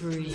Destroyed.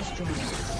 destroyed.